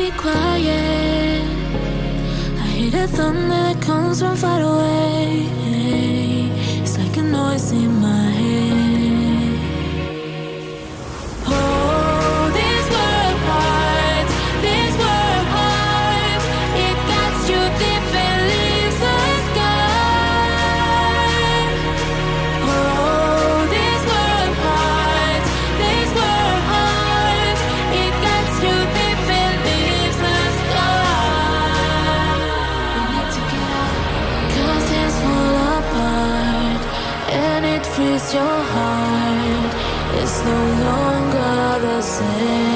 be quiet. I hear the thunder that comes from far away. It's like a noise in my say